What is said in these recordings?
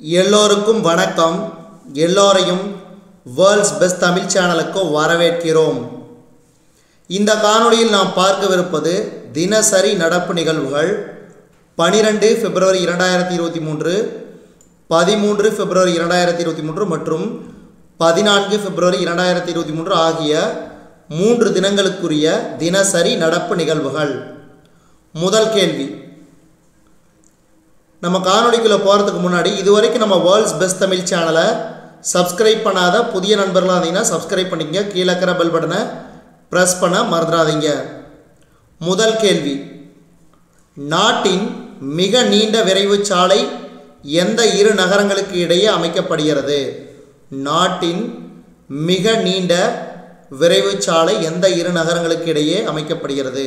எல்லோருக்கும் வணக்கம். எல்லோரையும் வேர்ல்ட்ஸ் பெஸ்ட் தமிழ் சேனலுக்கு வரவேற்கிறோம். இந்த காணொளியில் நாம் பார்க்கவிருப்பது தினசரி நடப்பு நிகழ்வுகள் பனிரெண்டு பிப்ரவரி இரண்டாயிரத்தி இருபத்தி மூன்று பதிமூன்று பிப்ரவரி இரண்டாயிரத்தி இருபத்தி மூன்று மற்றும் பதினான்கு பிப்ரவரி இரண்டாயிரத்தி இருபத்தி மூன்று ஆகிய மூன்று தினங்களுக்குரிய தினசரி நடப்பு நிகழ்வுகள். முதல் கேள்வி நம்ம காணொலிக்குள்ளே போகிறதுக்கு முன்னாடி இதுவரைக்கும் நம்ம வேர்ல்ட்ஸ் பெஸ்ட் தமிழ் சேனலை சப்ஸ்கிரைப் பண்ணாத புதிய நண்பர்களாக இருந்தீங்கன்னா சப்ஸ்கிரைப் பண்ணிக்கங்க. கீழே இருக்கிற பெல் பட்டனை ப்ரெஸ் பண்ண மறந்துடாதீங்க. முதல் கேள்வி. நாட்டின் மிக நீண்ட விரைவு சாலை எந்த இரு நகரங்களுக்கு இடையே அமைக்கப்படுகிறது? நாட்டின் மிக நீண்ட விரைவு சாலை எந்த இரு நகரங்களுக்கு இடையே அமைக்கப்படுகிறது?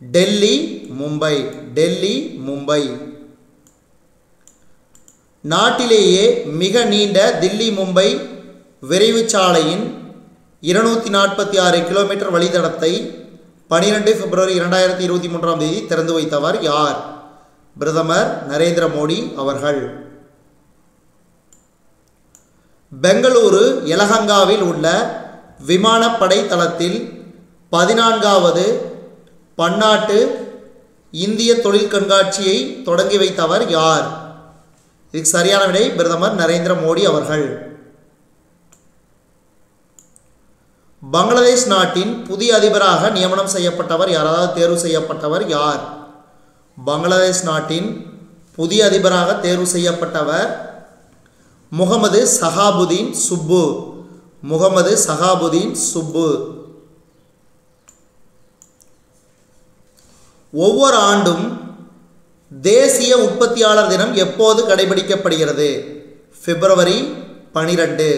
டெல்லி மும்பை. டெல்லி மும்பை. நாட்டிலேயே மிக நீண்ட தில்லி மும்பை விரைவு சாலையின் இருநூற்றி நாற்பத்தி ஆறு கிலோமீட்டர் வழித்தடத்தை பனிரெண்டு பிப்ரவரி இரண்டாயிரத்தி இருபத்தி மூன்றாம் தேதி திறந்து வைத்தவர் யார்? பிரதமர் நரேந்திர மோடி அவர்கள். பெங்களூரு எலஹங்காவில் உள்ள விமானப்படை தளத்தில் பதினான்காவது பன்னாட்டு இந்திய தொழில் கண்காட்சியை தொடங்கி வைத்தவர் யார்? இதுக்கு சரியான விடை பிரதமர் நரேந்திர மோடி அவர்கள். பங்களாதேஷ் நாட்டின் புதிய அதிபராக நியமனம் செய்யப்பட்டவர் யாராவது தேர்வு செய்யப்பட்டவர் யார்? பங்களாதேஷ் நாட்டின் புதிய அதிபராக தேர்வு செய்யப்பட்டவர் முகமது சஹாபுதீன் சுப்பு. முகமது சஹாபுதீன் சுப்பு. ஒவ்வொரு ஆண்டும் தேசிய உற்பத்தியாளர் தினம் எப்போது கடைபிடிக்கப்படுகிறது? பிப்ரவரி பனிரெண்டு.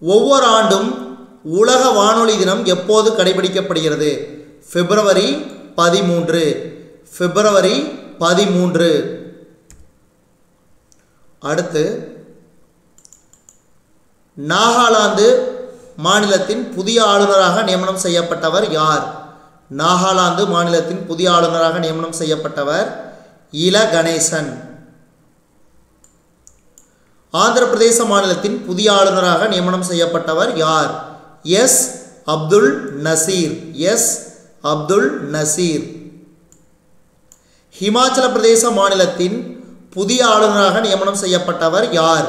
ஒவ்வொரு ஆண்டும் உலக வானொலி தினம் எப்போது கடைபிடிக்கப்படுகிறது? பிப்ரவரி பதிமூன்று. பிப்ரவரி பதிமூன்று. அடுத்து நாகாலாந்து மாநிலத்தின் புதிய ஆளுநராக நியமனம் செய்யப்பட்டவர் யார்? நாகாலாந்து மாநிலத்தின் புதிய ஆளுநராக நியமனம் செய்யப்பட்டவர் இல கணேசன். ஆந்திர பிரதேச மாநிலத்தின் புதிய ஆளுநராக நியமனம் செய்யப்பட்டவர் யார்? எஸ். அப்துல் நசீர். எஸ். அப்துல் நசீர். ஹிமாச்சல பிரதேச மாநிலத்தின் புதிய ஆளுநராக நியமனம் செய்யப்பட்டவர் யார்?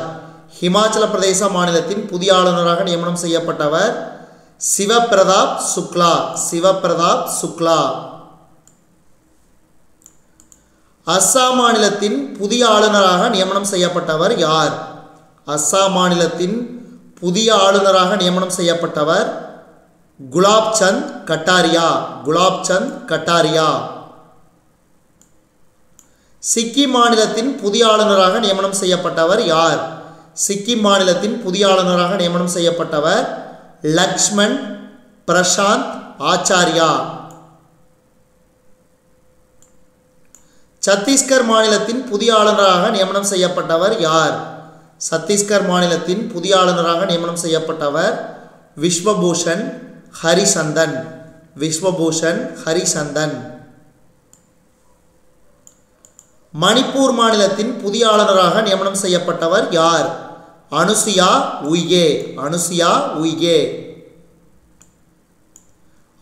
ஹிமாச்சல பிரதேச மாநிலத்தின் புதிய ஆளுநராக நியமனம் செய்யப்பட்டவர் சிவபிரதாப் சுக்லா சிவபிரதாப் சுக்லா. அஸ்ஸாம் மாநிலத்தின் புதிய ஆளுநராக நியமனம் செய்யப்பட்டவர் யார்? அஸ்ஸாம் மாநிலத்தின் புதிய ஆளுநராக நியமனம் செய்யப்பட்டவர் குலாப் சந்த் கட்டாரியா குலாப் சந்த் கட்டாரியா. சிக்கிம் மாநிலத்தின் புதிய ஆளுநராக நியமனம் செய்யப்பட்டவர் யார்? சிக்கிம் மாநிலத்தின் புதிய ஆளுநராக நியமனம் செய்யப்பட்டவர் லக்ஷ்மண் பிரசாந்த் ஆச்சாரியா. சத்தீஸ்கர் மாநிலத்தின் புதிய ஆளுநராக நியமனம் செய்யப்பட்டவர் யார்? சத்தீஸ்கர் மாநிலத்தின் புதிய ஆளுநராக நியமனம் செய்யப்பட்டவர் விஸ்வபூஷன் ஹரிசந்தன். விஸ்வபூஷன் ஹரிசந்தன். மணிப்பூர் மாநிலத்தின் புதிய ஆளுநராக நியமனம் செய்யப்பட்டவர் யார்? அனுசியா உய்கே அனுசியா உய்கே.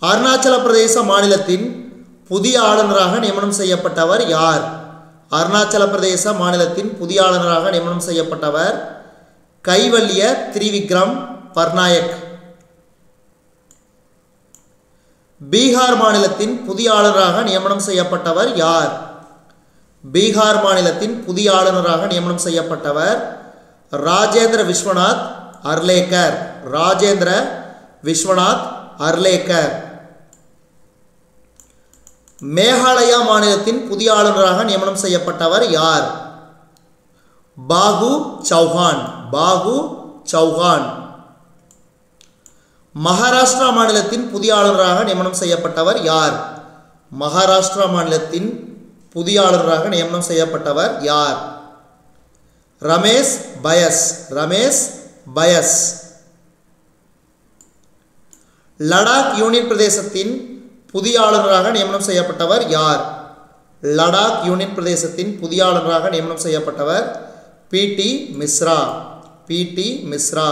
அருணாச்சல பிரதேச மாநிலத்தின் புதிய ஆளுநராக நியமனம் செய்யப்பட்டவர் யார்? அருணாச்சல பிரதேச மாநிலத்தின் புதிய ஆளுநராக நியமனம் செய்யப்பட்டவர் கைவல்ய திரிவிக்ரம் பர்நாயக். பீகார் மாநிலத்தின் புதிய ஆளுநராக நியமனம் செய்யப்பட்டவர் யார்? பீகார் மாநிலத்தின் புதிய ஆளுநராக நியமனம் செய்யப்பட்டவர் ராஜேந்திர விஸ்வநாத் அர்லேக்கர். ராஜேந்திர விஸ்வநாத் அர்லேக்கர். மேகாலயா மாநிலத்தின் புதிய ஆளுநராக நியமனம் செய்யப்பட்டவர் யார்? பாகு சௌஹான். பாகு சௌஹான். மகாராஷ்டிரா மாநிலத்தின் புதிய ஆளுநராக நியமனம் செய்யப்பட்டவர் யார்? மகாராஷ்டிரா மாநிலத்தின் புதிய ஆளுநராக நியமனம் செய்யப்பட்டவர் யார்? ரமேஷ் பயஸ் ரமேஷ் பயஸ். லடாக் யூனியன் பிரதேசத்தின் புதிய ஆளுநராக நியமனம் செய்யப்பட்டவர் யார்? லடாக் யூனியன் பிரதேசத்தின் புதிய ஆளுநராக நியமனம் செய்யப்பட்டவர் பிடி மிஸ்ரா. பிடி மிஸ்ரா.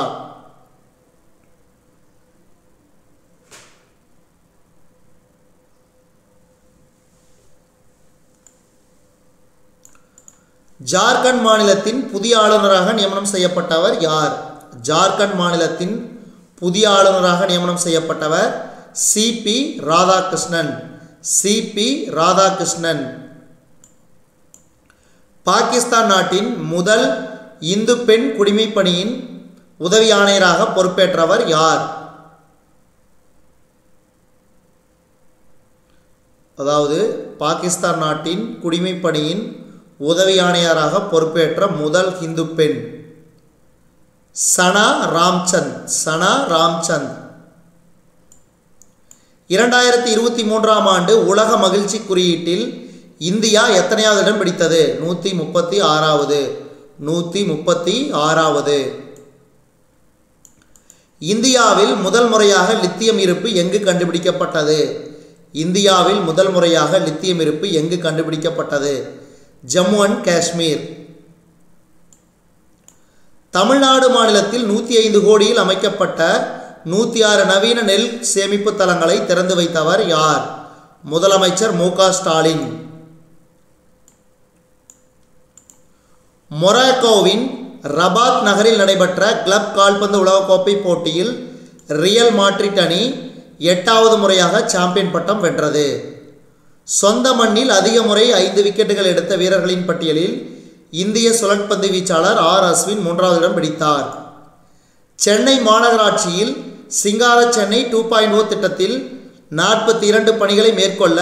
ஜார்க்கண்ட் மாநிலத்தின் புதிய ஆளுநராக நியமனம் செய்யப்பட்டவர் யார்? ஜார்க்கண்ட் மாநிலத்தின் புதிய ஆளுநராக நியமனம் செய்யப்பட்டவர் சிபி ராதாகிருஷ்ணன். சிபி ராதாகிருஷ்ணன். பாகிஸ்தான் நாட்டின் முதல் இந்து பெண் குடிமைப்பணியின் உதவி ஆணையராக பொறுப்பேற்றவர் யார்? அதாவது பாகிஸ்தான் நாட்டின் குடிமைப்பணியின் உதவி ஆணையராக பொறுப்பேற்ற முதல் இந்து பெண். சனா ராம்சந்த். சனா ராம்சந்த். இரண்டாயிரத்தி இருபத்தி மூன்றாம் ஆண்டு உலக மகிழ்ச்சி குறியீட்டில் இந்தியா எத்தனையாவது இடம் பிடித்தது? நூற்றி முப்பத்தி ஆறாவது நூற்றி முப்பத்தி ஆறாவது இந்தியாவில் முதல் முறையாக லித்தியம் இருப்பு எங்கு கண்டுபிடிக்கப்பட்டது? இந்தியாவில் முதல் முறையாக லித்தியம் இருப்பு எங்கு கண்டுபிடிக்கப்பட்டது? ஜம்மு அண்ட் காஷ்மீர். தமிழ்நாடு மாநிலத்தில் நூற்றி ஐந்து கோடியில் அமைக்கப்பட்ட நூற்றி ஆறு நவீன நெல் சேமிப்பு தளங்களை திறந்து வைத்தவர் யார்? முதலமைச்சர் மு ஸ்டாலின். மொராக்கோவின் ரபாத் நகரில் நடைபெற்ற கிளப் கால்பந்து உலகக்கோப்பை போட்டியில் ரியல் மாட்ரிட் அணி எட்டாவது முறையாக சாம்பியன் பட்டம் வென்றது. சொந்த மண்ணில் அதிக முறை ஐந்து விக்கெட்டுகள் எடுத்த வீரர்களின் பட்டியலில் இந்திய சுழற்பந்து வீச்சாளர் ஆர். அஸ்வின் மூன்றாவது இடம் பிடித்தார். சென்னை மாநகராட்சியில் சிங்கார சென்னை டூ பாயிண்ட் ஓ திட்டத்தில் நாற்பத்தி இரண்டு பணிகளை மேற்கொள்ள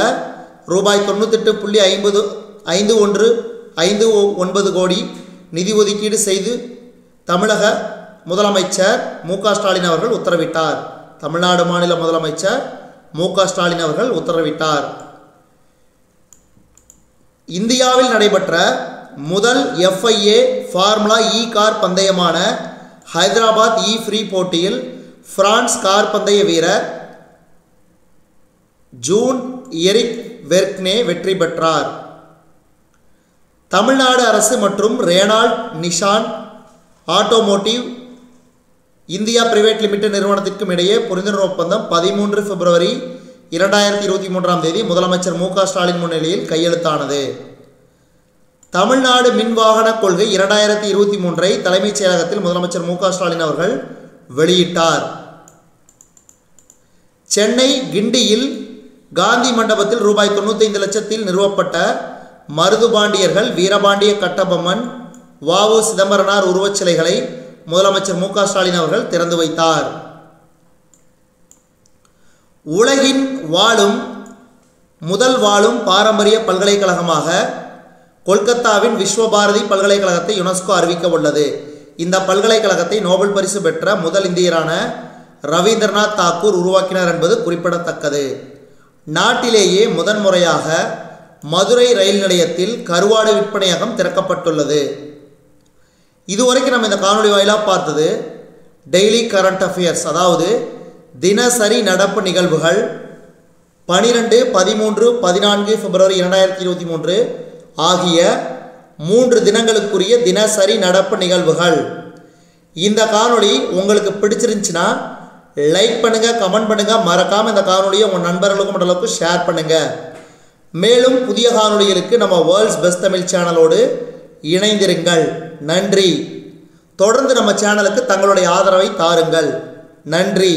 ரூபாய் தொண்ணூத்தெட்டு புள்ளி ஐம்பது ஐந்து ஒன்று ஐந்து ஒன்பது கோடி நிதி ஒதுக்கீடு செய்து தமிழக முதலமைச்சர் மு. ஸ்டாலின் அவர்கள் உத்தரவிட்டார். தமிழ்நாடு மாநில முதலமைச்சர் மு. ஸ்டாலின் அவர்கள் உத்தரவிட்டார். இந்தியாவில் நடைபெற்ற முதல் எஃப்ஐஏ ஃபார்முலா இ கார் பந்தயமான ஹைதராபாத் e இ ஃப்ரீ போட்டியில் பிரான்ஸ் கார் பந்தய வீரர் ஜூன் எரிக் வெர்க்னே வெற்றி பெற்றார். தமிழ்நாடு அரசு மற்றும் Renault Nissan automotive India private limited நிறுவனத்திற்கும் இடையே புரிந்துணர்வு ஒப்பந்தம் பதிமூன்று பிப்ரவரி இரண்டாயிரத்தி இருபத்தி மூன்றாம் தேதி முதலமைச்சர் மு க ஸ்டாலின் முன்னிலையில் கையெழுத்தானது. தமிழ்நாடு மின்வாகன கொள்கை இரண்டாயிரத்தி இருபத்தி மூன்றை தலைமைச் செயலகத்தில் முதலமைச்சர் மு க ஸ்டாலின் அவர்கள் வெளியிட்டார். சென்னை கிண்டியில் காந்தி மண்டபத்தில் ரூபாய் தொண்ணூத்தைந்து லட்சத்தில் நிறுவப்பட்ட மருதுபாண்டியர்கள் வீரபாண்டிய கட்டபொம்மன் வாவு சிதம்பரனார் உருவச் சிலைகளை முதலமைச்சர் மு க ஸ்டாலின் அவர்கள் திறந்து வைத்தார். உலகின் வாழும் முதல் வாழும் பாரம்பரிய பல்கலைக்கழகமாக கொல்கத்தாவின் விஸ்வபாரதி பல்கலைக்கழகத்தை யுனெஸ்கோ அறிவிக்க உள்ளது. இந்த பல்கலைக்கழகத்தை நோபல் பரிசு பெற்ற முதல் இந்தியரான ரவீந்திரநாத் தாக்கூர் உருவாக்கினார் என்பது குறிப்பிடத்தக்கது. நாட்டிலேயே முதன்முறையாக மதுரை ரயில் நிலையத்தில் கருவாடு விற்பனையகம் திறக்கப்பட்டுள்ளது. இதுவரைக்கும் நம்ம இந்த காணொலி வாயிலாக பார்த்தது டெய்லி கரண்ட் அஃபேர்ஸ் அதாவது தினசரி நடப்பு நிகழ்வுகள் பனிரெண்டு பதிமூன்று பதினான்கு பிப்ரவரி இரண்டாயிரத்தி இருபத்தி மூன்று ஆகிய மூன்று தினங்களுக்குரிய தினசரி நடப்பு நிகழ்வுகள். இந்த காணொளி உங்களுக்கு பிடிச்சிருந்துச்சுன்னா லைக் பண்ணுங்கள் கமெண்ட் பண்ணுங்கள் மறக்காமல் இந்த காணொலியை உங்கள் நண்பர்களுக்கும் மற்றளவுக்கு ஷேர் பண்ணுங்கள் மேலும் புதிய காணொலிகளுக்கு நம்ம வேர்ல்ட்ஸ் பெஸ்ட் தமிழ் சேனலோடு இணைந்திருங்கள். நன்றி. தொடர்ந்து நம்ம சேனலுக்கு தங்களுடைய ஆதரவை தாருங்கள். நன்றி.